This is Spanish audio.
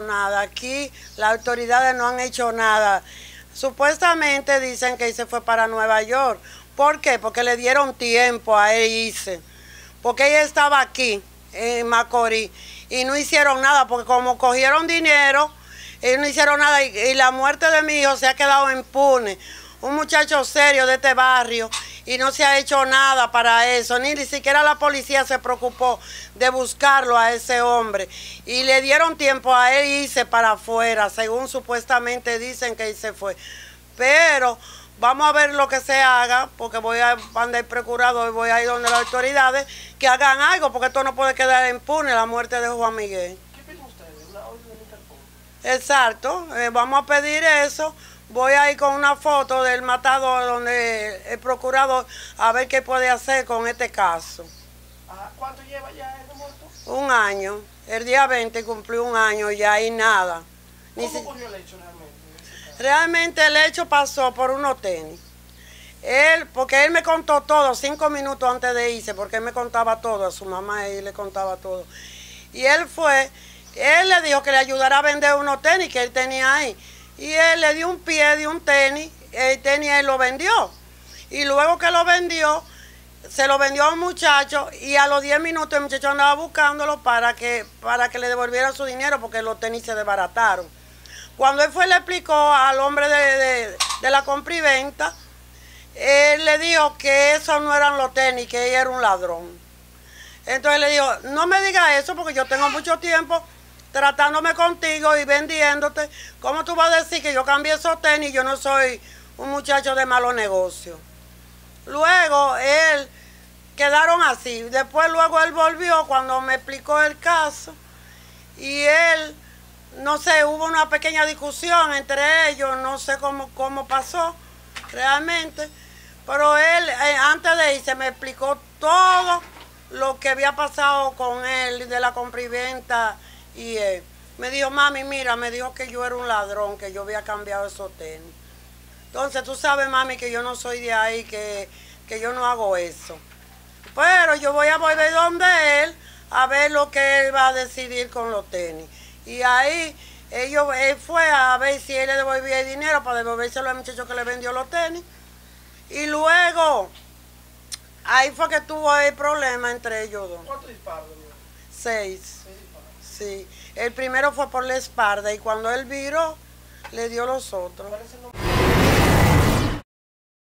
nada. Aquí las autoridades no han hecho nada. Supuestamente dicen que se fue para Nueva York. ¿Por qué? Porque le dieron tiempo a él irse. Porque ella estaba aquí, en Macorís, y no hicieron nada, porque como cogieron dinero, ellos no hicieron nada. Y, y la muerte de mi hijo se ha quedado impune. Un muchacho serio de este barrio y no se ha hecho nada para eso, ni, ni siquiera la policía se preocupó de buscarlo a ese hombre. Y le dieron tiempo a él irse para afuera, según supuestamente dicen que él se fue. Pero vamos a ver lo que se haga, porque voy a mandar el procurador y voy a ir donde las autoridades que hagan algo, porque esto no puede quedar impune, la muerte de Juan Miguel. ¿Qué piden ustedes? ¿Una orden de Interpol? Exacto, eh, vamos a pedir eso. Voy a ir con una foto del matador donde el procurador a ver qué puede hacer con este caso. Ajá. ¿Cuánto lleva ya el muerto? Un año, el día 20 cumplió un año ya y nada. Ni ¿Cómo si- ocurrió el hecho realmente? Realmente el hecho pasó por unos tenis. Él, porque él me contó todo cinco minutos antes de irse, porque él me contaba todo, a su mamá él le contaba todo. Y él fue, él le dijo que le ayudara a vender unos tenis que él tenía ahí. Y él le dio un pie de un tenis, el tenis él lo vendió. Y luego que lo vendió, se lo vendió a un muchacho y a los 10 minutos el muchacho andaba buscándolo para que, para que le devolviera su dinero porque los tenis se desbarataron. Cuando él fue le explicó al hombre de, de- de la compra y venta, él le dijo que esos no eran los tenis, que ella era un ladrón. Entonces le dijo, no me digas eso porque yo tengo mucho tiempo tratándome contigo y vendiéndote. ¿Cómo tú vas a decir que yo cambié esos tenis y yo no soy un muchacho de malos negocios? Luego él quedaron así. Después luego él volvió cuando me explicó el caso y él, no sé, hubo una pequeña discusión entre ellos, no sé cómo, cómo pasó realmente, pero él eh, antes de irse me explicó todo lo que había pasado con él de la compra y él. Me dijo, mami, mira, me dijo que yo era un ladrón, que yo había cambiado esos tenis. Entonces tú sabes, mami, que yo no soy de ahí, que, que yo no hago eso. Pero yo voy a volver donde él a ver lo que él va a decidir con los tenis. Y ahí ellos, él fue a ver si él le devolvía el dinero para devolvérselo al muchacho que le vendió los tenis. Y luego, ahí fue que tuvo el problema entre ellos dos. ¿Cuántos disparos? Seis. Sí. El primero fue por la espalda y cuando él viró, le dio los otros.